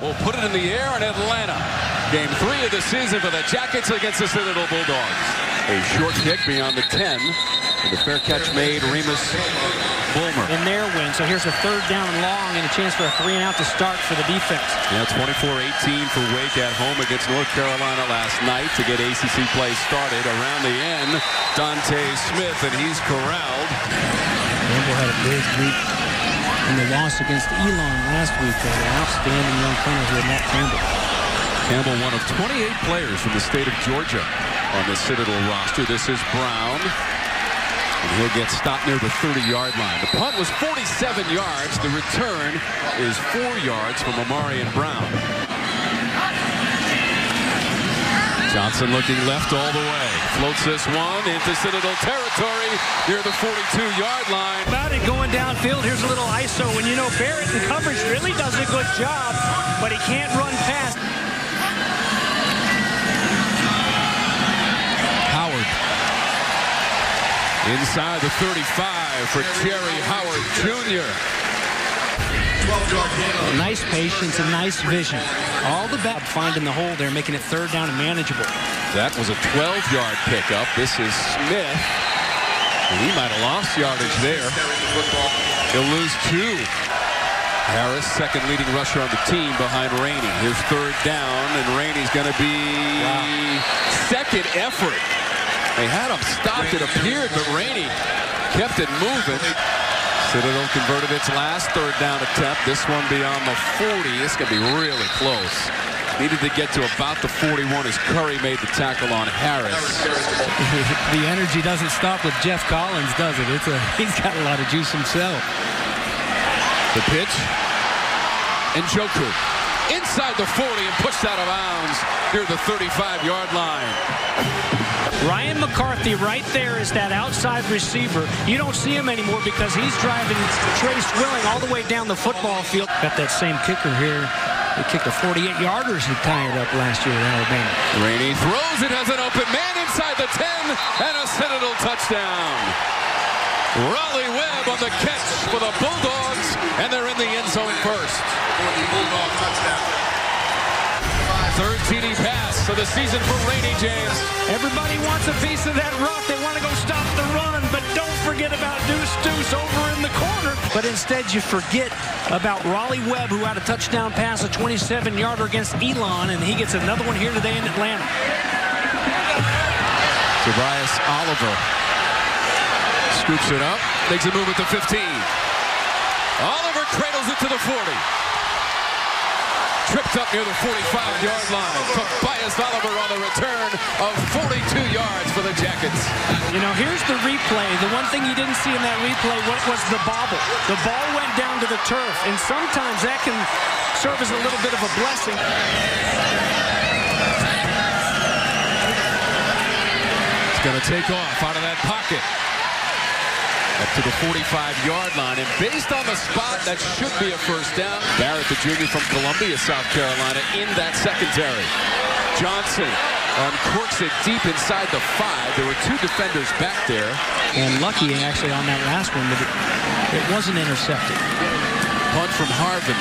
Will put it in the air in Atlanta. Game three of the season for the Jackets against the Citadel Bulldogs. A short kick beyond the 10. And the fair catch made Remus Bulmer. In their win. So here's a third down and long and a chance for a three and out to start for the defense. Yeah, 24-18 for Wake at home against North Carolina last night to get ACC play started. Around the end, Dontae Smith, and he's corralled. Campbell had a big week in the loss against Elon last week. An outstanding young punter here, Matt Campbell. Campbell, one of 28 players from the state of Georgia on the Citadel roster. This is Brown. And he'll get stopped near the 30-yard line. The punt was 47 yards. The return is four yards from Ahmarean Brown. Johnson looking left all the way. Floats this one into Citadel territory near the 42-yard line. About it going downfield. Here's a little ISO. And you know, Barrett in coverage really does a good job, but he can't run past. Howard. Inside the 35 for Jerry Howard Jr. Nice patience and nice vision. All the back finding the hole there, making it third down and manageable. That was a 12-yard pickup. This is Smith. And he might have lost yardage there. He'll lose two. Harris, second leading rusher on the team behind Rainey. Here's third down, and Rainey's going to be wow. second effort. They had him stopped, it appeared, but Rainey kept it moving. Citadel converted its last third down attempt. This one beyond the 40. It's going to be really close. Needed to get to about the 41 as Curry made the tackle on Harris. the energy doesn't stop with Geoff Collins, does it? It's a, he's got a lot of juice himself. The pitch. And Joku inside the 40 and pushed out of bounds near the 35-yard line. Ryan McCarthy right there is that outside receiver. You don't see him anymore because he's driving Tre Swilling all the way down the football field. Got that same kicker here. He kicked a 48-yarders he tied up last year in Alabama. Rainey throws it as an open man inside the 10 and a Citadel touchdown. Raleigh Webb on the catch for the Bulldogs, and they're in the end zone first. Bulldog touchdown. Third TD pass of the season for Rainey James. Everybody wants a piece of that rock. They want to go stop the run, but don't forget about Deuce Deuce over in the corner. But instead, you forget about Raleigh Webb, who had a touchdown pass, a 27-yarder against Elon, and he gets another one here today in Atlanta. Tobias Oliver scoops it up, makes a move at the 15. Oliver cradles it to the 40 tripped up near the 45-yard line. Tobias Oliver on the return of 42 yards for the Jackets. You know, here's the replay. The one thing you didn't see in that replay was the bobble. The ball went down to the turf, and sometimes that can serve as a little bit of a blessing. It's going to take off out of that pocket up to the 45-yard line. And based on the spot, that should be a first down. Barrett, the junior from Columbia, South Carolina, in that secondary. Johnson um, uncorks it deep inside the five. There were two defenders back there. And lucky, actually, on that last one, that it, it wasn't intercepted. Punt from Harvin.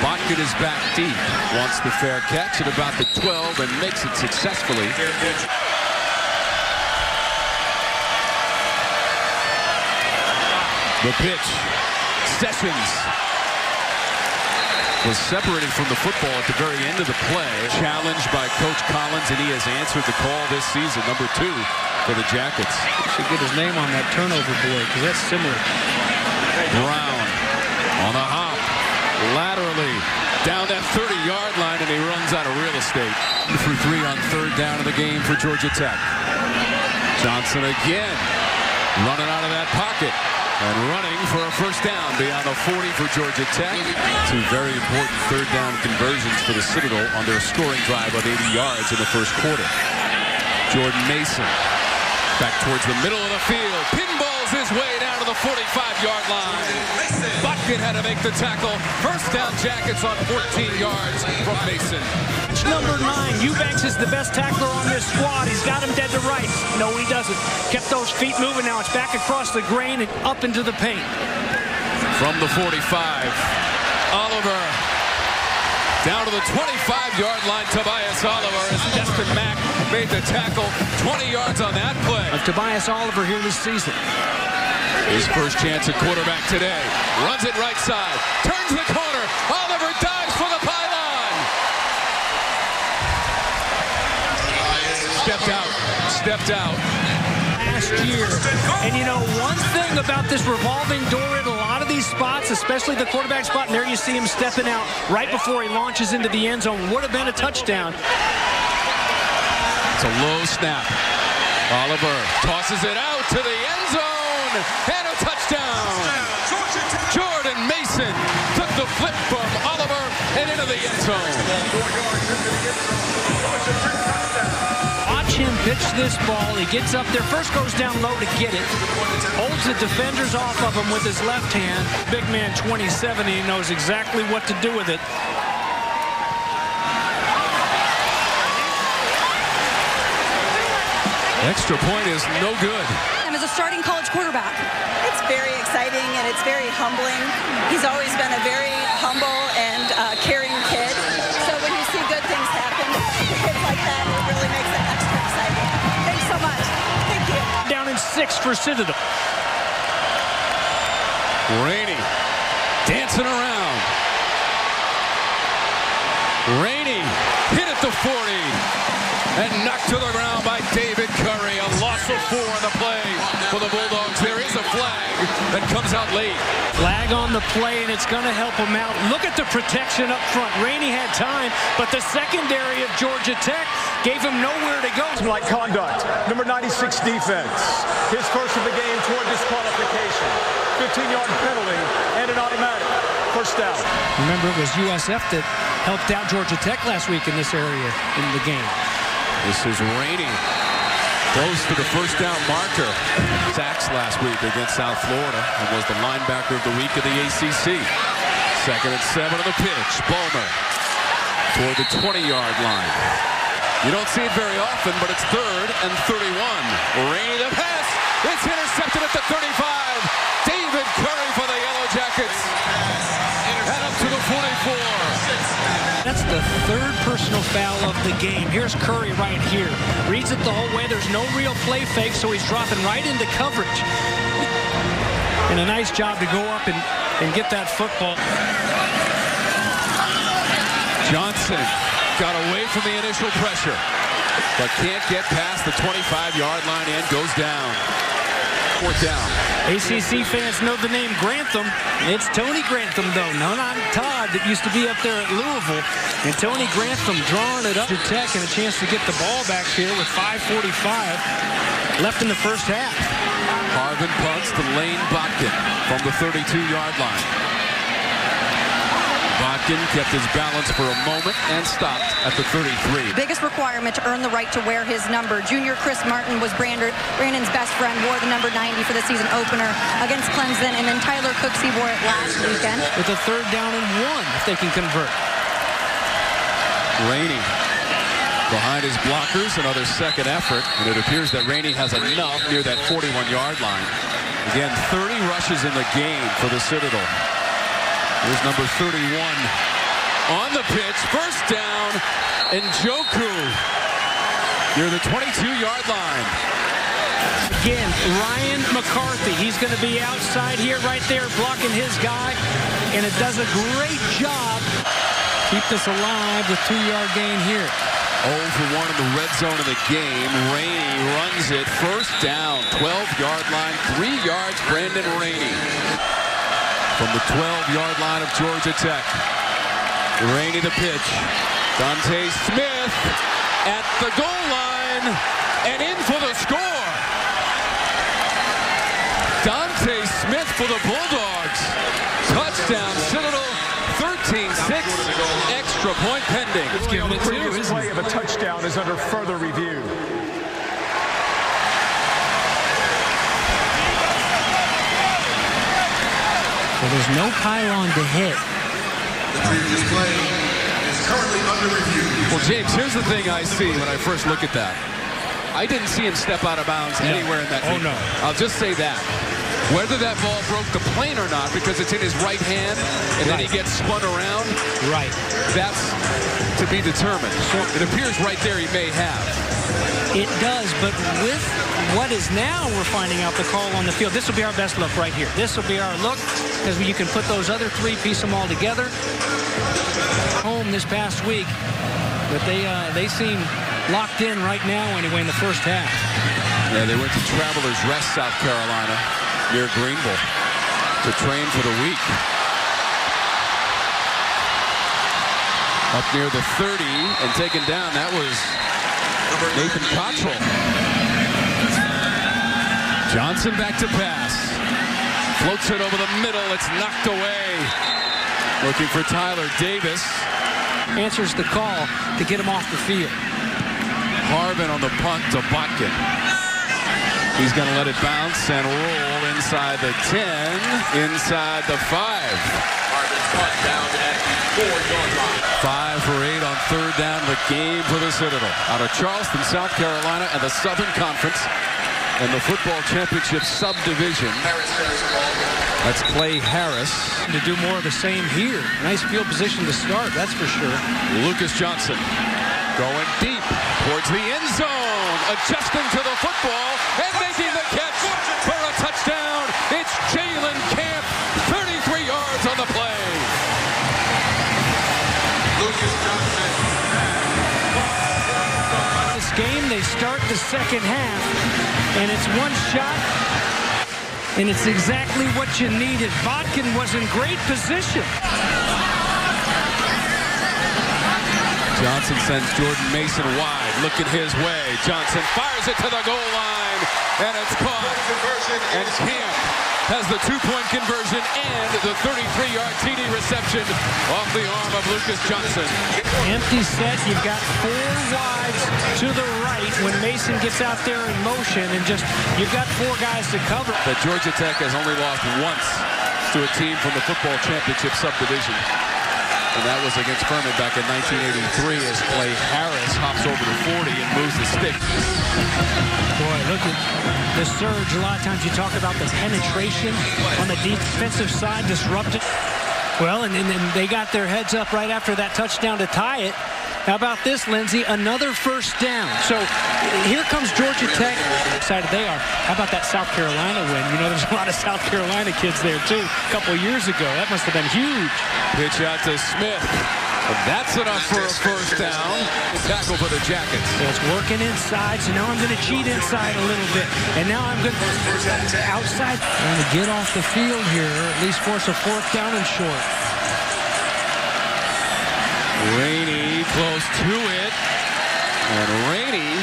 Botkin is back deep. Wants the fair catch at about the 12 and makes it successfully. The pitch. Sessions was separated from the football at the very end of the play. Challenged by Coach Collins, and he has answered the call this season, number two for the Jackets. He should get his name on that turnover board, because that's similar. Brown on a hop, laterally down that 30-yard line, and he runs out of real estate. For three on third down of the game for Georgia Tech. Johnson again, running out of that pocket. And running for a first down beyond the 40 for Georgia Tech. Two very important third down conversions for the Citadel on their scoring drive of 80 yards in the first quarter. Jordan Mason back towards the middle of the field. His way down to the 45-yard line. Botkin had to make the tackle. First down Jackets on 14 yards from Mason. Number nine, Eubanks is the best tackler on this squad. He's got him dead to rights. No, he doesn't. Kept those feet moving. Now it's back across the grain and up into the paint. From the 45, Oliver Down to the 25-yard line, Tobias Oliver as Destin Mack made the tackle. 20 yards on that play. Of Tobias Oliver here this season. His first chance at quarterback today. Runs it right side. Turns the corner. Oliver dives for the pylon. Stepped out. Stepped out. Last year. And you know, one thing about this revolving door at a lot of these spots, especially the quarterback spot, and there you see him stepping out right before he launches into the end zone, would have been a touchdown. It's a low snap. Oliver tosses it out to the end zone and a touchdown. Jordan Mason took the flip from Oliver and into the end zone. Watch pitch this ball. He gets up there, first goes down low to get it, holds the defenders off of him with his left hand. Big man 27, he knows exactly what to do with it. Extra point is no good. And as a starting college quarterback. It's very exciting and it's very humbling. He's always been a very humble Down in six for Citadel. Rainey dancing around. Rainey hit at the 40 and knocked to the ground by David Curry. A loss of four on the play for the Bulldogs. There is a flag that comes out late. Flag on the play, and it's going to help him out. Look at the protection up front. Rainey had time, but the secondary of Georgia Tech gave him nowhere to go. Like conduct. Number 96 defense. His first of the game toward disqualification. 15-yard penalty and an automatic. First down. Remember, it was USF that helped out Georgia Tech last week in this area in the game. This is Rainey. Close to the first down marker. Sacks last week against South Florida and was the linebacker of the week of the ACC. Second and seven on the pitch. Bulmer toward the 20-yard line. You don't see it very often, but it's third and 31. Rainey the pass. It's intercepted at the 35. David Curry for the Yellow Jackets. To the 44. That's the third personal foul of the game. Here's Curry right here. Reads it the whole way. There's no real play fake, so he's dropping right into coverage. And a nice job to go up and, and get that football. Johnson got away from the initial pressure, but can't get past the 25-yard line and goes down. Fourth down. ACC fans know the name Grantham. It's Tony Grantham, though. No, not Todd that used to be up there at Louisville. And Tony Grantham drawing it up to Tech and a chance to get the ball back here with 5.45 left in the first half. Harvin punts to Lane Botkin from the 32-yard line. Botkin kept his balance for a moment and stopped at the 33. Biggest requirement to earn the right to wear his number. Junior Chris Martin was Brander, Brandon's best friend, wore the number 90 for the season opener against Clemson, and then Tyler Cooksey wore it last weekend. With a third down and one, if they can convert. Rainey behind his blockers, another second effort, and it appears that Rainey has enough near that 41-yard line. Again, 30 rushes in the game for the Citadel. Here's number 31 on the pitch, first down, and Joku near the 22-yard line. Again, Ryan McCarthy. He's going to be outside here, right there, blocking his guy, and it does a great job. Keep this alive with two-yard gain here. 0 for 1 in the red zone of the game. Rainey runs it. First down, 12-yard line, three yards, Brandon Rainey. From the 12-yard line of Georgia Tech. Rainey the pitch. Dante Smith at the goal line and in for the score. Dante Smith for the Bulldogs. Touchdown, Citadel, 13-6. Extra point pending. Give him a two, Previous play of a touchdown is under further review. There's no pylon to hit. The previous play is currently under review. Well, James, here's the thing I see when I first look at that. I didn't see him step out of bounds anywhere in that. Oh, no. I'll just say that. Whether that ball broke the plane or not, because it's in his right hand, and then he gets spun around, Right. that's to be determined. It appears right there he may have. It does, but with what is now we're finding out the call on the field, this will be our best look right here. This will be our look because you can put those other three, piece them all together. Home this past week, but they uh, they seem locked in right now anyway in the first half. Yeah, they went to Travelers Rest, South Carolina, near Greenville, to train for the week. Up near the 30 and taken down. That was Nathan Cottrell. Johnson back to pass. Floats it over the middle. It's knocked away. Looking for Tyler Davis. Answers the call to get him off the field. Harvin on the punt to Botkin. He's going to let it bounce and roll inside the 10, inside the 5. Five for eight on third down. The game for the Citadel. Out of Charleston, South Carolina, and the Southern Conference in the football championship subdivision. That's Clay Harris. To do more of the same here. Nice field position to start, that's for sure. Lucas Johnson going deep towards the end zone, adjusting to the football and making the catch the second half, and it's one shot, and it's exactly what you needed. Botkin was in great position. Johnson sends Jordan Mason wide, looking his way. Johnson fires it to the goal line, and it's caught. And Camp has the two-point conversion and the 33-yard TD reception off the arm of Lucas Johnson. Empty set, you've got four wides to the right when Mason gets out there in motion, and just, you've got four guys to cover. But Georgia Tech has only lost once to a team from the football championship subdivision. And that was against Furman back in 1983 as Clay Harris hops over the 40 and moves the stick. Boy, look at the surge. A lot of times you talk about the penetration on the defensive side, disrupted. Well, and, then they got their heads up right after that touchdown to tie it. How about this, Lindsey? Another first down. So here comes Georgia Tech. Excited they are. How about that South Carolina win? You know, there's a lot of South Carolina kids there, too, a couple years ago. That must have been huge. Pitch out to Smith. That's enough for a first down. Tackle for the Jackets. So it's working inside, so now I'm going to cheat inside a little bit. And now I'm going to outside. Trying to get off the field here, or at least force a fourth down and short. Rainey close to it. And Rainey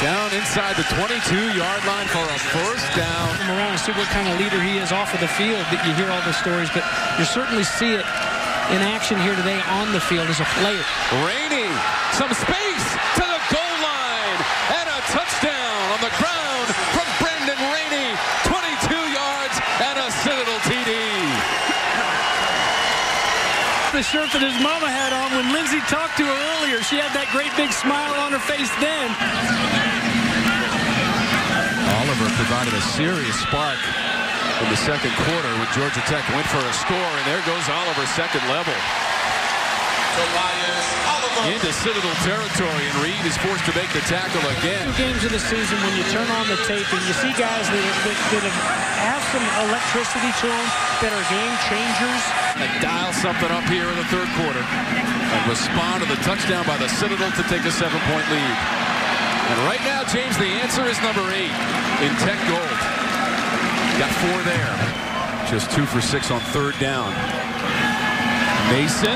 down inside the 22-yard line for a first down. Come around and see what kind of leader he is off of the field. That you hear all the stories, but you certainly see it in action here today on the field as a player. Rainey, some space to the goal line, and a touchdown on the ground from Brandon Rainey. 22 yards and a Citadel TD. The shirt that his mama had on when Lindsay talked to her earlier. She had that great big smile on her face then. Oliver provided a serious spark in the second quarter when Georgia Tech went for a score, and there goes Oliver second level. Tobias Oliver. Into Citadel territory, and Reed is forced to make the tackle again. Two games of the season when you turn on the tape and you see guys that, that, that have, have some electricity to them, that are game changers. And dial something up here in the third quarter and respond to the touchdown by the Citadel to take a seven-point lead. And right now, James, the answer is number eight in Tech Gold. Got four there. Just two for six on third down. Mason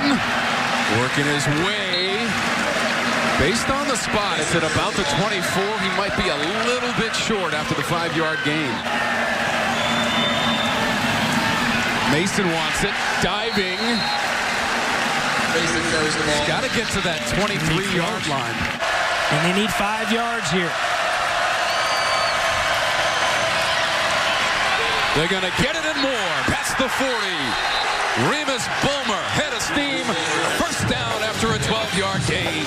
working his way. Based on the spot, it's at about the 24. He might be a little bit short after the five-yard gain. Mason wants it. Diving. Mason the ball. Got to get to that 23-yard line. And they need five yards here. They're going to get it and more. Past the 40. Remus Bulmer, head of steam. First down after a 12-yard gain.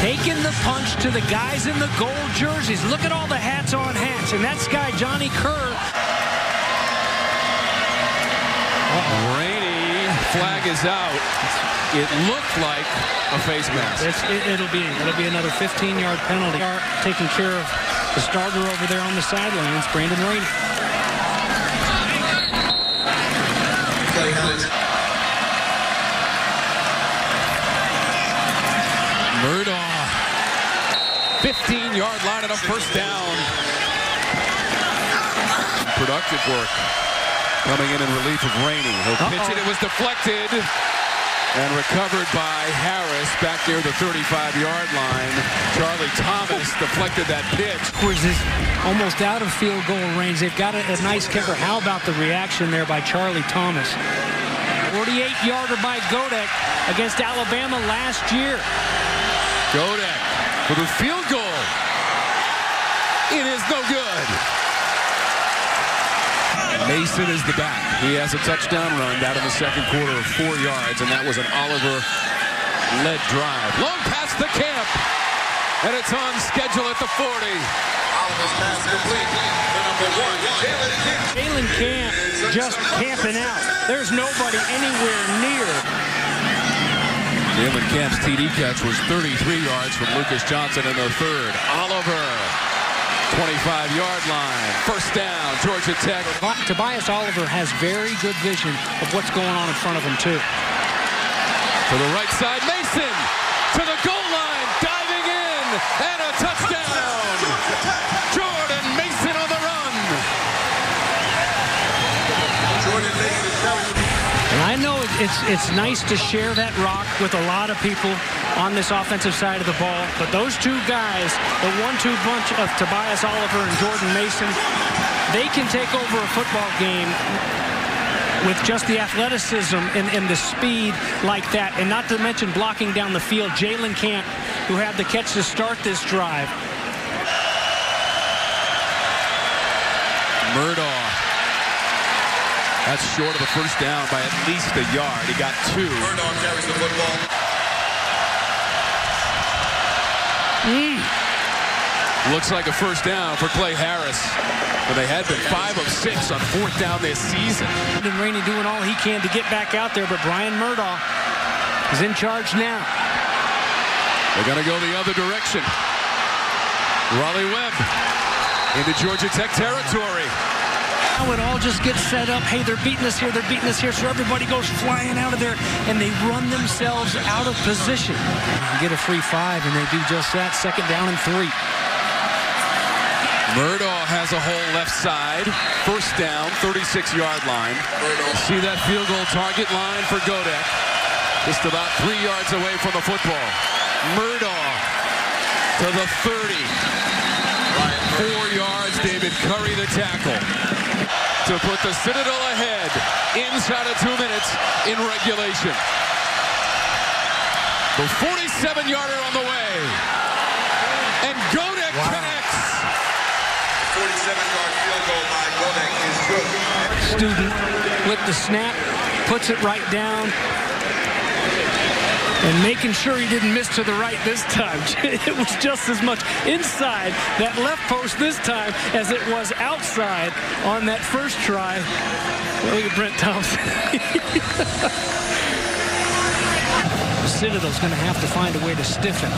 taking the punch to the guys in the gold jerseys. Look at all the hats on hats. And that's guy Johnny Kerr. Rainey flag is out. It looked like a face mask. It, will be it'll be another 15-yard penalty. Taking care of the starter over there on the sidelines, Brandon Rainey. Murdaugh. 15-yard line and a first down. Productive work. Coming in in relief of Rainey. He'll pitch uh -oh. it. It was deflected and recovered by Harris back near the 35-yard line. Charlie Thomas deflected that pitch. Was almost out of field goal range. They've got a, a nice kicker. How about the reaction there by Charlie Thomas? 48-yarder by Godek against Alabama last year. Godek for the field goal. It is no good. Mason is the back. He has a touchdown run down in the second quarter of four yards, and that was an Oliver-led drive. Long past the camp, and it's on schedule at the 40. Oliver's pass complete. The number one, Jalen Camp just camping out. There's nobody anywhere near. Jalen Camp's TD catch was 33 yards from Lucas Johnson in the third. Oliver, 25-yard line. First down, Georgia Tech. Tobias Oliver has very good vision of what's going on in front of him, too. To the right side, Mason to the goal line, diving in, it's, it's nice to share that rock with a lot of people on this offensive side of the ball. But those two guys, the one-two bunch of Tobias Oliver and Jordan Mason, they can take over a football game with just the athleticism and, and, the speed like that, and not to mention blocking down the field. Jalen Camp, who had the catch to start this drive. Murdaugh that's short of the first down by at least a yard. He got two. Murdaugh carries the football. Mm. Looks like a first down for Clay Harris. But they had been five of six on fourth down this season. And Rainey doing all he can to get back out there, but Brian Murdaugh is in charge now. They're going to go the other direction. Raleigh Webb into Georgia Tech territory. Now it all just gets set up. Hey, they're beating us here, they're beating us here. So everybody goes flying out of there, and they run themselves out of position. get a free five, and they do just that. Second down and three. Murdaugh has a hole left side. First down, 36-yard line. See that field goal target line for Godek. Just about three yards away from the football. Murdaugh to the 30. Four yards, David Curry the tackle to put the Citadel ahead inside of two minutes in regulation. The 47-yarder on the way. And Godek wow. connects. 47-yard field goal by Godek is good. Student with the snap, puts it right down, and making sure he didn't miss to the right this time. it was just as much inside that left post this time as it was outside on that first try. Look at Brent Thompson. Citadel's going to have to find a way to stiffen.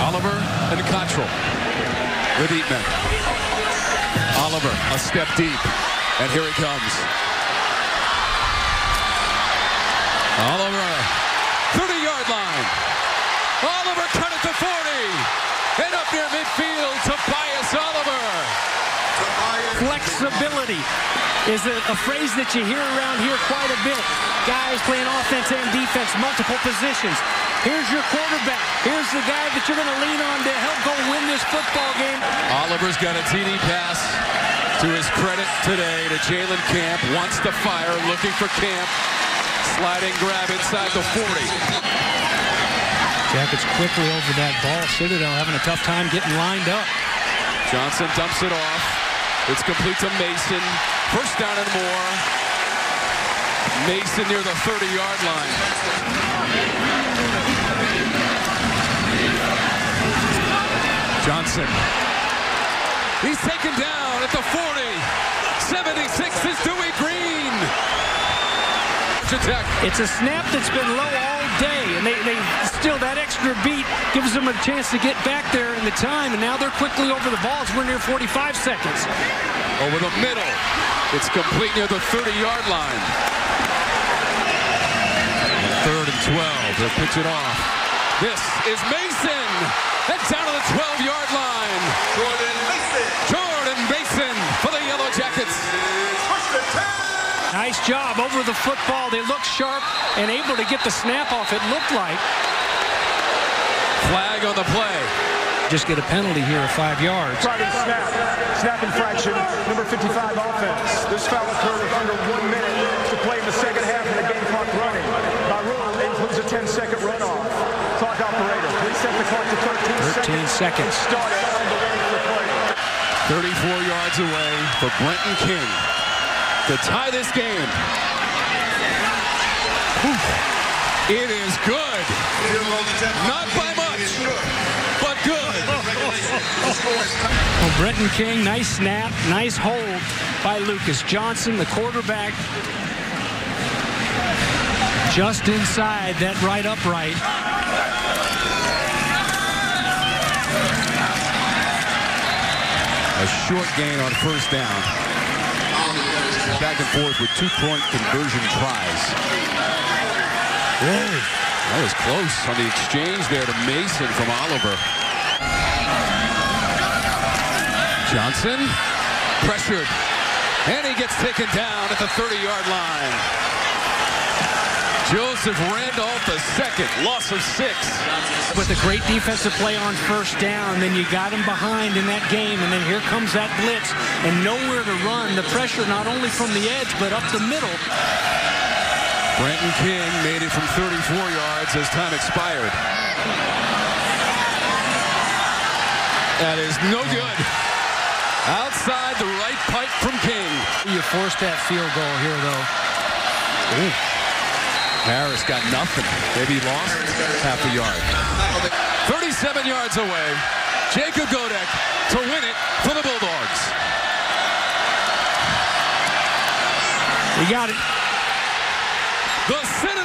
Oliver and Cottrell with Eatman. Oliver a step deep, and here he comes. Oliver 30-yard line. Oliver cut it to 40. And up near midfield, Tobias Oliver. Flexibility is a, a, phrase that you hear around here quite a bit. Guys playing offense and defense, multiple positions. Here's your quarterback. Here's the guy that you're going to lean on to help go win this football game. Oliver's got a TD pass to his credit today to Jalen Camp. Wants to fire, looking for Camp. Sliding grab inside the 40. Jackets quickly over that ball. Citadel having a tough time getting lined up. Johnson dumps it off. It's complete to Mason. First down and more. Mason near the 30-yard line. Johnson. He's taken down at the 40. 76 is Dewey Green. It's a snap that's been low all day, and they, they still that extra beat gives them a chance to get back there in the time, and now they're quickly over the balls. We're near 45 seconds. Over the middle. It's complete near the 30-yard line. Third and 12. They'll pitch it off. This is Mason. That's down to the 12-yard line. Jordan Mason. Jordan Mason for the Yellow Jackets. First and 10. Nice job over the football. They look sharp and able to get the snap off, it looked like. Flag on the play. Just get a penalty here of five yards. Friday snap. Snap infraction, number 55 offense. This foul occurred with under one minute to play in the second half of the game clock running. By rule, includes a 10-second runoff. Clock operator, please set the clock to 13, 13 seconds. Start it on the ready for play. 34 yards away for Brenton King to tie this game. It is good. Not by much, but good. Well, Brenton King, nice snap, nice hold by Lucas Johnson, the quarterback. Just inside that right upright. A short gain on first down. Back and forth with two-point conversion tries. Whoa. That was close on the exchange there to Mason from Oliver. Johnson pressured. And he gets taken down at the 30-yard line. Joseph Randolph the second, loss of six. With a great defensive play on first down, then you got him behind in that game, and then here comes that blitz, and nowhere to run. The pressure not only from the edge, but up the middle. Brenton King made it from 34 yards as time expired. That is no good. Outside the right pipe from King. You forced that field goal here, though. Ooh. Harris got nothing. Maybe lost half a yard. 37 yards away. Jacob Godek to win it for the Bulldogs. You got it. The